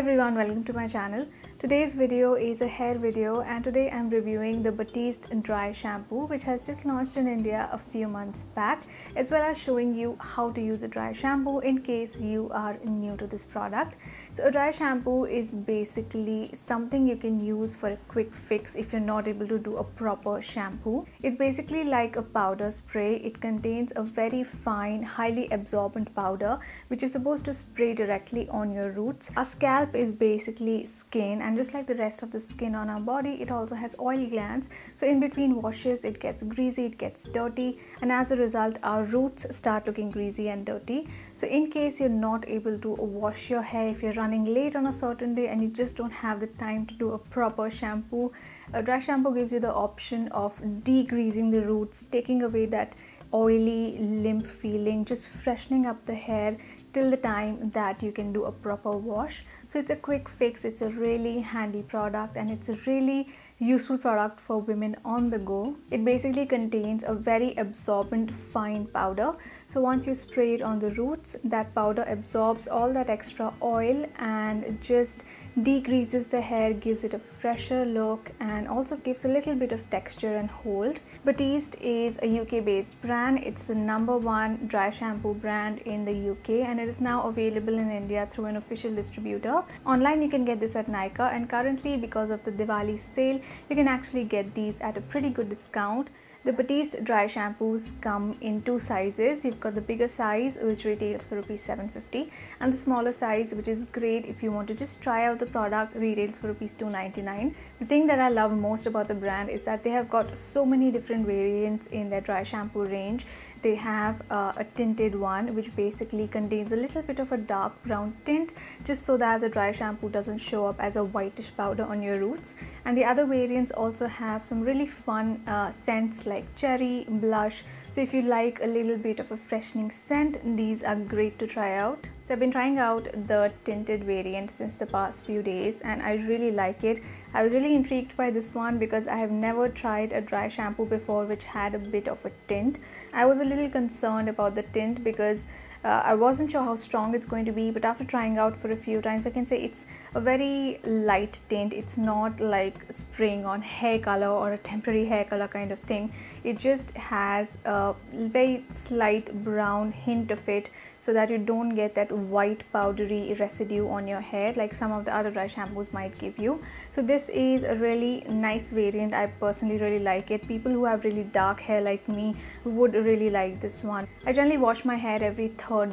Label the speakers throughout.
Speaker 1: Everyone, welcome to my channel. Today's video is a hair video and today I'm reviewing the Batiste Dry Shampoo which has just launched in India a few months back as well as showing you how to use a dry shampoo in case you are new to this product. So a dry shampoo is basically something you can use for a quick fix if you're not able to do a proper shampoo. It's basically like a powder spray. It contains a very fine, highly absorbent powder which is supposed to spray directly on your roots. Our scalp is basically skin and just like the rest of the skin on our body it also has oil glands. So in between washes it gets greasy it gets dirty and as a result our roots start looking greasy and dirty. So in case you're not able to wash your hair if you're running late on a certain day and you just don't have the time to do a proper shampoo a dry shampoo gives you the option of degreasing the roots taking away that oily limp feeling just freshening up the hair till the time that you can do a proper wash. So it's a quick fix it's a really handy product and it's a really useful product for women on the go. It basically contains a very absorbent fine powder so once you spray it on the roots that powder absorbs all that extra oil and just degreases the hair, gives it a fresher look and also gives a little bit of texture and hold. Batiste is a UK based brand. It's the number one dry shampoo brand in the UK and it is now available in India through an official distributor. Online you can get this at Nykaa and currently because of the Diwali sale you can actually get these at a pretty good discount. The Batiste dry shampoos come in two sizes. You've got the bigger size which retails for rupees 750 and the smaller size which is great if you want to just try out the product retails for rupees 299. The thing that I love most about the brand is that they have got so many different variants in their dry shampoo range they have uh, a tinted one which basically contains a little bit of a dark brown tint just so that the dry shampoo doesn't show up as a whitish powder on your roots. And the other variants also have some really fun uh, scents like cherry blush. So if you like a little bit of a freshening scent these are great to try out so I've been trying out the tinted variant since the past few days and I really like it. I was really intrigued by this one because I have never tried a dry shampoo before which had a bit of a tint. I was a little concerned about the tint because uh, I wasn't sure how strong it's going to be but after trying out for a few times I can say it's a very light tint. It's not like spraying on hair color or a temporary hair color kind of thing. It just has a very slight brown hint of it so that you don't get that white powdery residue on your hair like some of the other dry shampoos might give you. So this is a really nice variant. I personally really like it. People who have really dark hair like me would really like this one. I generally wash my hair every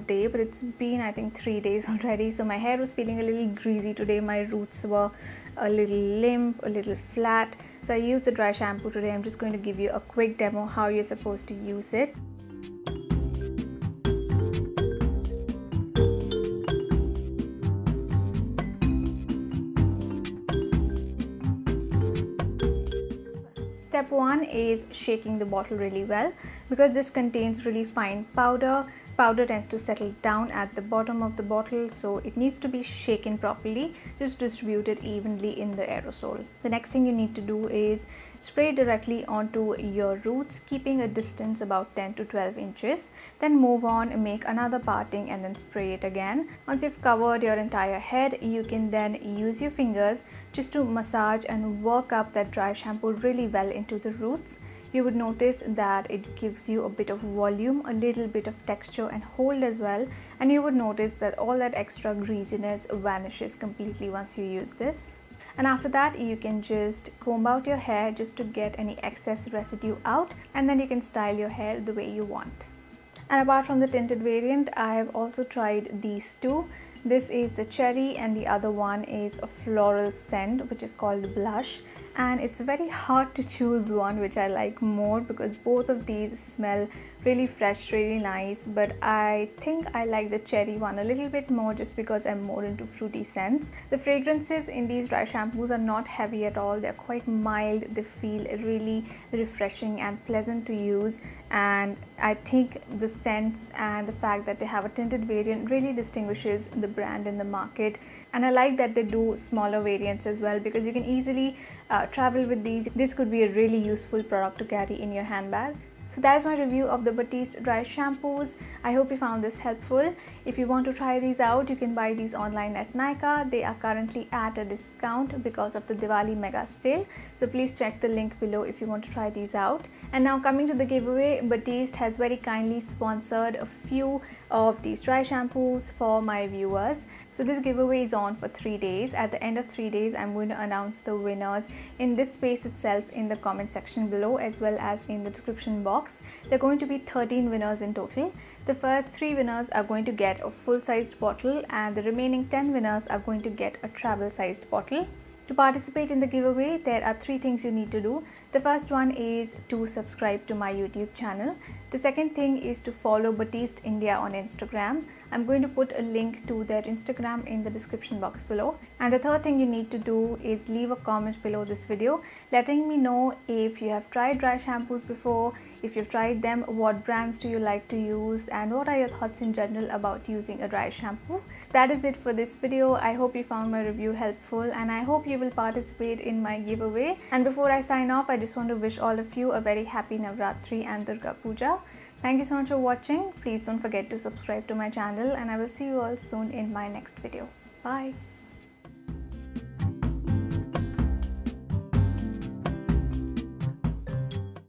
Speaker 1: day but it's been I think three days already. So my hair was feeling a little greasy today. My roots were a little limp a little flat. So I used the dry shampoo today. I'm just going to give you a quick demo how you're supposed to use it. Step 1 is shaking the bottle really well because this contains really fine powder powder tends to settle down at the bottom of the bottle so it needs to be shaken properly just distribute it evenly in the aerosol. The next thing you need to do is spray directly onto your roots keeping a distance about 10 to 12 inches. Then move on make another parting and then spray it again. Once you've covered your entire head you can then use your fingers just to massage and work up that dry shampoo really well into the roots you would notice that it gives you a bit of volume, a little bit of texture and hold as well and you would notice that all that extra greasiness vanishes completely once you use this. And after that you can just comb out your hair just to get any excess residue out and then you can style your hair the way you want. And apart from the tinted variant, I have also tried these two. This is the cherry and the other one is a floral scent which is called blush and it's very hard to choose one which I like more because both of these smell really fresh really nice. But I think I like the cherry one a little bit more just because I'm more into fruity scents. The fragrances in these dry shampoos are not heavy at all. They're quite mild. They feel really refreshing and pleasant to use. And I think the scents and the fact that they have a tinted variant really distinguishes the brand in the market. And I like that they do smaller variants as well because you can easily uh, travel with these this could be a really useful product to carry in your handbag So that is my review of the Batiste dry shampoos. I hope you found this helpful. If you want to try these out, you can buy these online at Nykaa. They are currently at a discount because of the Diwali mega sale. So please check the link below if you want to try these out. And now coming to the giveaway, Batiste has very kindly sponsored a few of these dry shampoos for my viewers. So this giveaway is on for three days. At the end of three days, I'm going to announce the winners in this space itself in the comment section below as well as in the description box. There are going to be 13 winners in total. The first three winners are going to get a full-sized bottle and the remaining 10 winners are going to get a travel-sized bottle. To participate in the giveaway, there are three things you need to do. The first one is to subscribe to my YouTube channel. The second thing is to follow Batiste India on Instagram. I'm going to put a link to their Instagram in the description box below. And the third thing you need to do is leave a comment below this video letting me know if you have tried dry shampoos before, if you've tried them, what brands do you like to use and what are your thoughts in general about using a dry shampoo. So that is it for this video. I hope you found my review helpful and I hope you will participate in my giveaway. And before I sign off, I just want to wish all of you a very happy Navratri and Durga Puja. Thank you so much for watching. Please don't forget to subscribe to my channel and I will see you all soon in my next video. Bye.